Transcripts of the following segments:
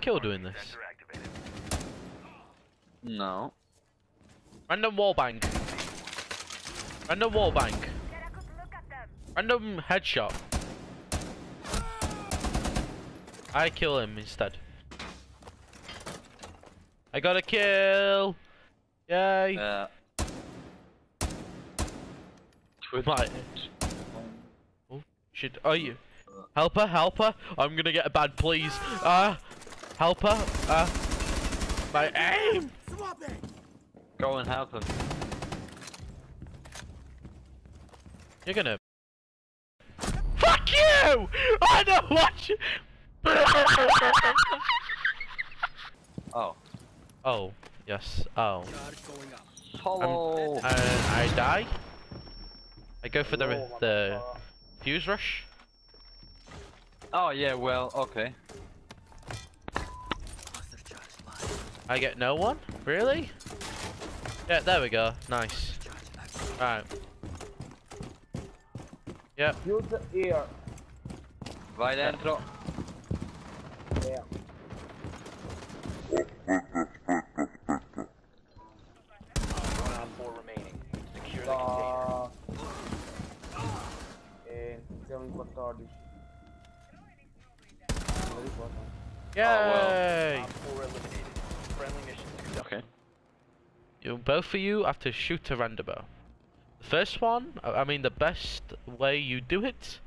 kill doing this. No. Random wallbang. Random wallbang. Random headshot. I kill him instead. I got a kill! Yay! Uh, Twitch. Right. Oh, shit. Are you? Help her, help her! I'm gonna get a bad, please. Ah! Help her! Ah! my aim! Go and help him. You're gonna. Fuck you! I don't watch. you! Oh. oh, yes. Oh. Solo. Uh, I die. I go for the the Fuze rush. oh yeah. Well. Okay. I get no one. Really? Yeah, there we go. Nice. Alright. Yep. Use the air. Vai dentro. Yeah. One on four remaining. Secure the. Da... E siamo in 14. Lo ricordo. Yay! Ah, Okay. You both of you have to shoot a randomo. The first one, I I mean, the best way you do it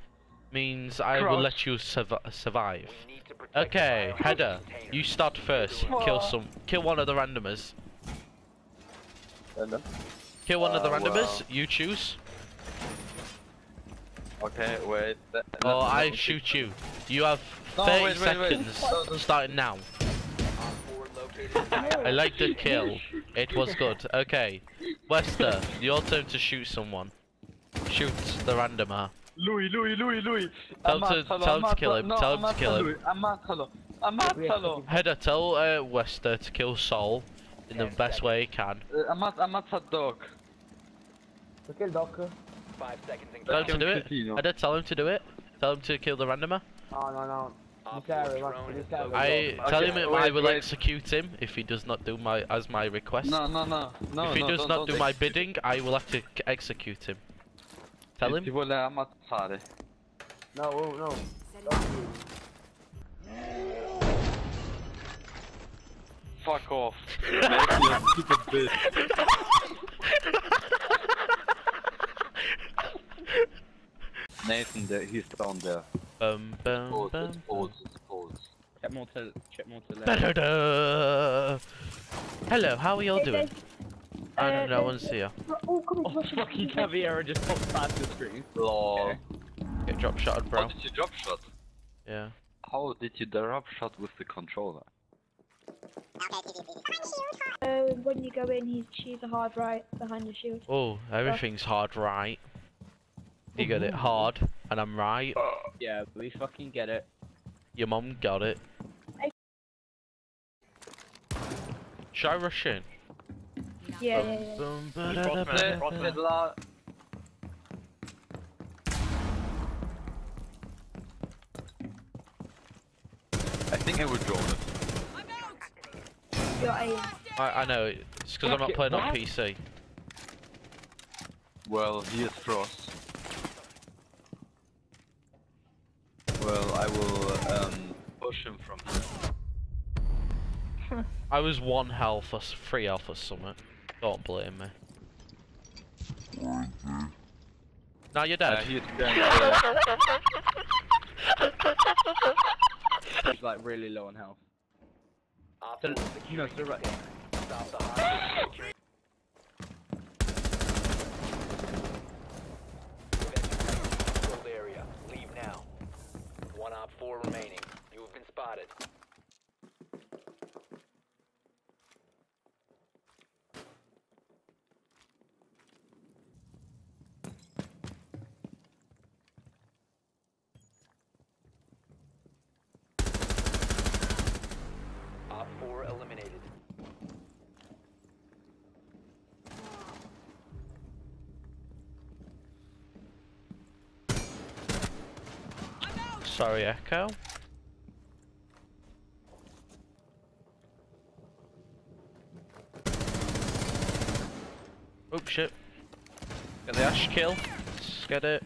means I will let you survi survive. We need to protect the Okay, biohazard header, container. you start first. Kill some, kill one of the randomers. Kill one of the Uh, randomers. well. You choose, Okay. Wait. Let- or I shoot you. You have No, 30 wait, wait, wait. seconds starting now. I like the kill. It was good. Okay, Wester, your turn to shoot someone. Shoot the randomer. Lui, lui, lui, lui. Tell him to- Ammazzalo, tell him to kill him, ammazzalo. tell him No, to kill ammazza him. lui, Ammazzalo. Ammazzalo. Header, tell uh, Wester to kill Sol in the Ten best way he can. Eh, Ammazza, ammazza Doc. Perché il doc? Five seconds in Tell him to do un it. cretino. Header, tell him to do it. Tell him to kill the randomer. No, no, no. Mi Op serve, four ma drone mi is serve. located. I tell Okay, him I will wait. execute him if he does not do my as my request. No, no, no. no if he no, does don't- don't my bidding, I will have to execute him. Tell him. vuole ammazzare. No, no. Fuck off. Nathan, there, he's down there. Bum, bum, Pause, bum, it's pause, it's pause. Check more to check more to left. Ba-da-da. Hello, how are y'all doing? I don't know, no one's here. Oh, come on, Oh, fucking Caveira just popped past the screen. Lol. Get drop shotted, How bro. did you drop shot? Yeah. How did you drop shot with the controller? Uh, when you go in, he's choose a hard right behind the shield. Oh, everything's hard, right? You got it hard, and I'm right. Yeah, we fucking get it. Your mum got it. Should I rush in? Yeah, yeah, yeah. Bum, Cross ba-da-da-ba-da-ba. mid, cross mid. la- I think I would drone it. You're aim. I, I know, it's because I'm not playing on? PC. Well, he is Frost. Well, I will um, push him from here. I was one health or three health or something. Don't blame me. Now you're Uh, dead. he's going to... He's like really low on health. Op To- four you know, securing to the right. Sorry, Echo. Oh shit. Get the ash kill. Let's get it.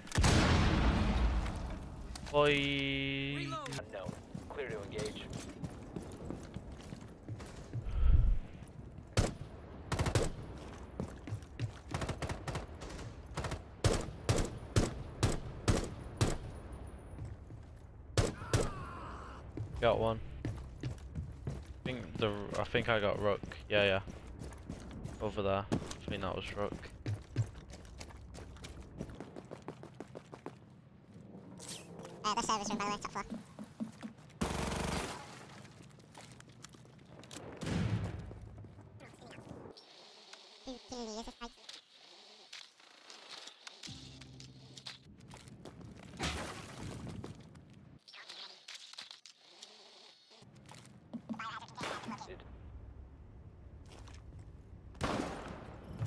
Boy. Unknown. Clear to engage. Got one. I think the I think I got Rook. Yeah, yeah. Over there. I think that was Rook. Uh, the service room, by the way, top floor. Use this mic?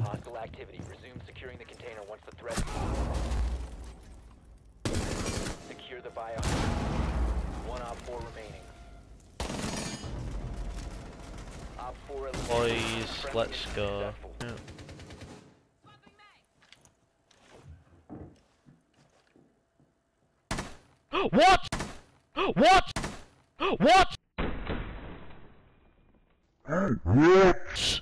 Hostile activity. Resume securing the container once the threat. Secure the bio. One op four remaining. Op four. Boys, let's go. Yeah. What? What? What? What?